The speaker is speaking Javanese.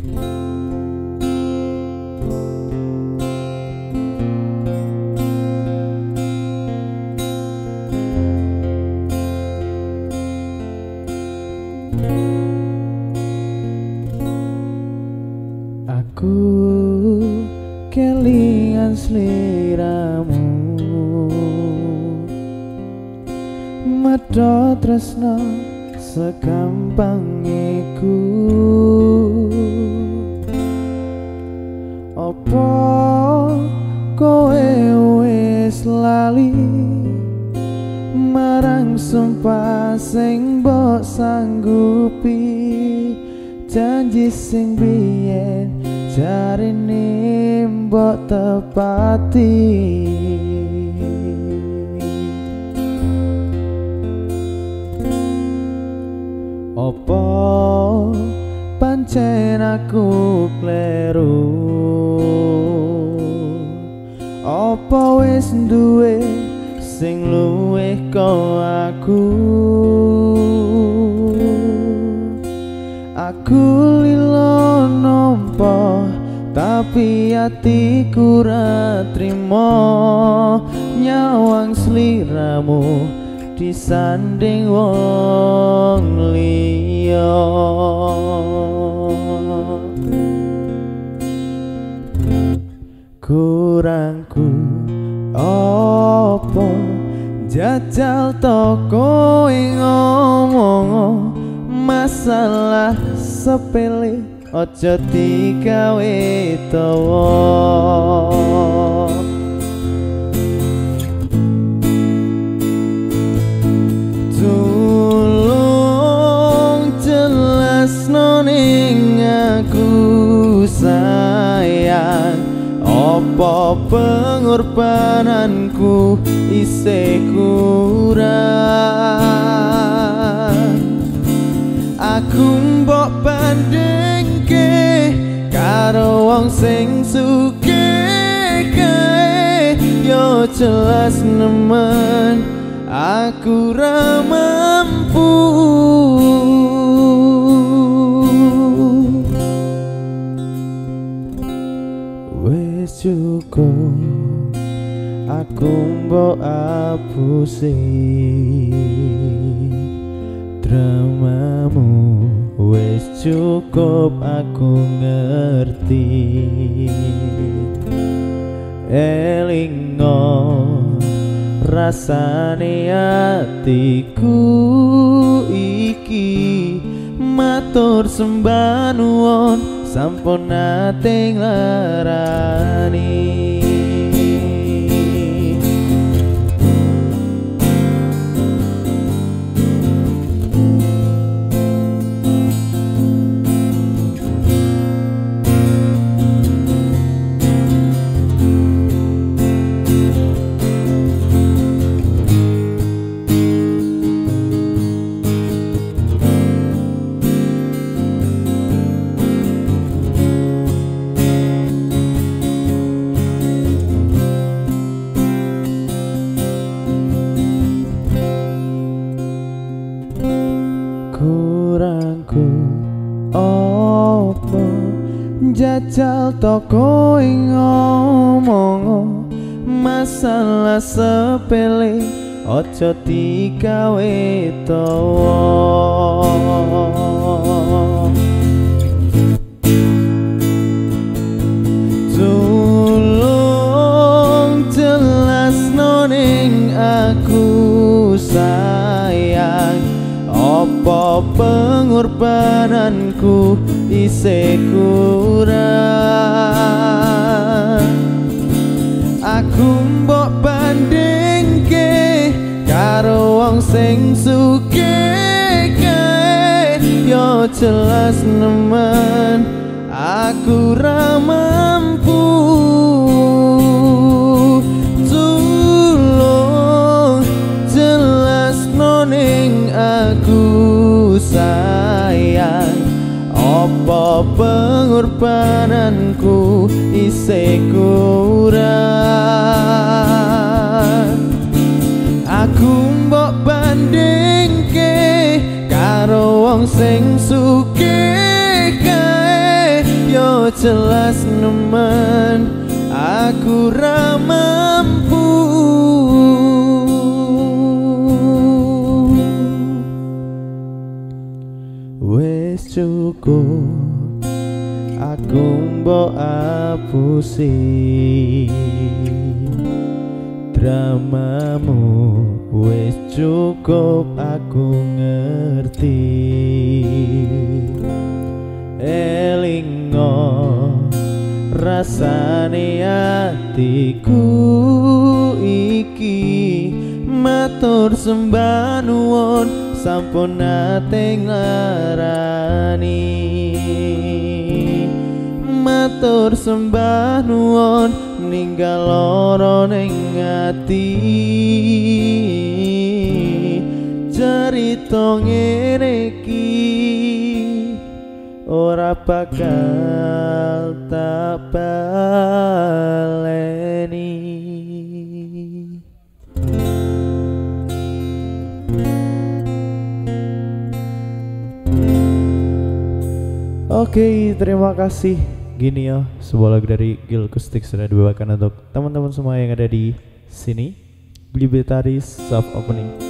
Aku kelingan seliramu Medot tresno sekampangiku. Wis lali marang sumpah sing mbok sanggupi. Janji sing biyen jarine mbok tepati. Opo pancen aku kleru Opo wis duwe sing luwih ko aku? Aku lilo nompo tapi hatiku ra trimo nyawang sliramu disanding wong liya opo jajal toko ngomong masalah sepele ojo digawe tawa Tulung jelas noning aku sayang Apa pengorbananku isih kurang? Aku mbok bandingke karo wong sing sugih kae. Yo jelas nemen aku ra apusi dramamu wis cukup aku ngerti. Elingo rasane atiku iki matur sembah nuwun sampun nate nglarani jajal toko ngomong masalah sepele ojo digawe tawa Tulung jelas noning aku sayang Apa pengorbananku isih jelas nemen aku ra mampu. Tulung jelas noning aku sayang Apa pengorbananku isih kurang jelas nemen aku ra mampu. Wis cukup aku mbok apusi. Dramamu wis cukup aku ngerti rasane atiku iki. Matur sembah nuwun sampun nate nglarani. Matur sembah nuwun ninggal lara ning ati. Cerita ngene iki ora bakal tak baleni Oke, terima kasih. Gini ya, sebuah lagu dari Gil Kustik sudah dibawakan untuk teman-teman semua yang ada di sini. Beli Betari soft opening.